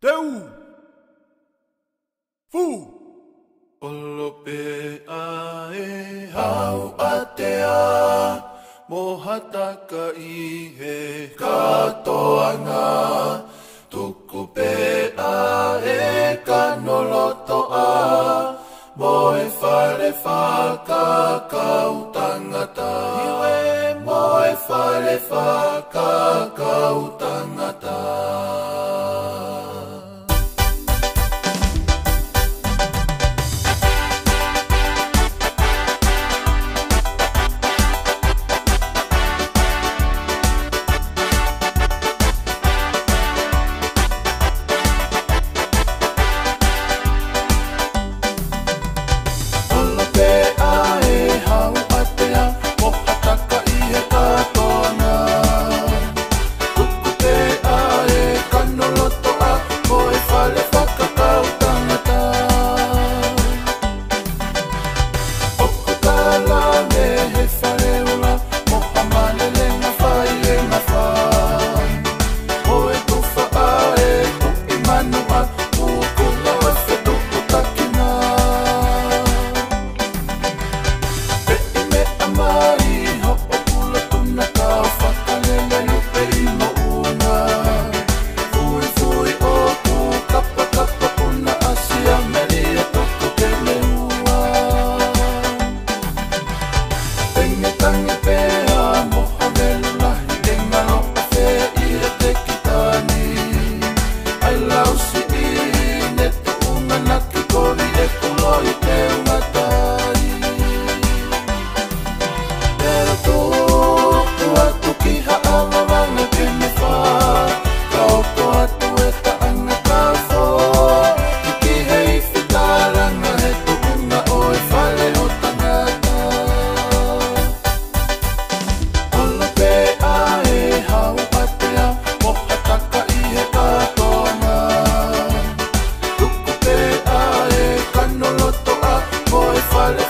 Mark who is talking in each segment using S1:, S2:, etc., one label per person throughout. S1: Teu! Fu! Olo a e hau a te a Mo hataka i he katoanga Tuku pe a e kanoloto a Mo e whare whaka kau tangata Mo e whare whaka kau tangata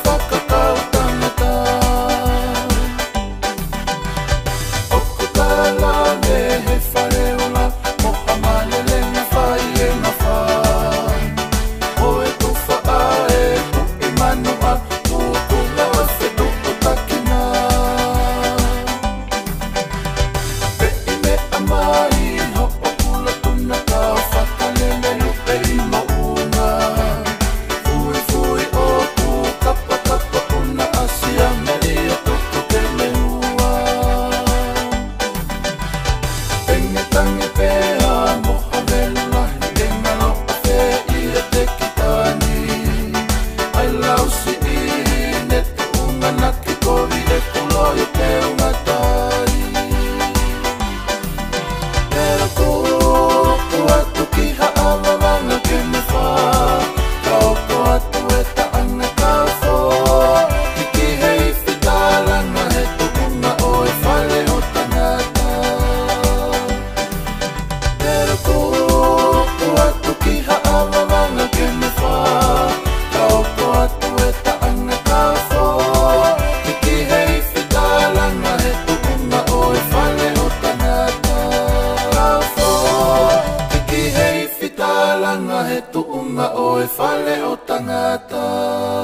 S1: a girl 方々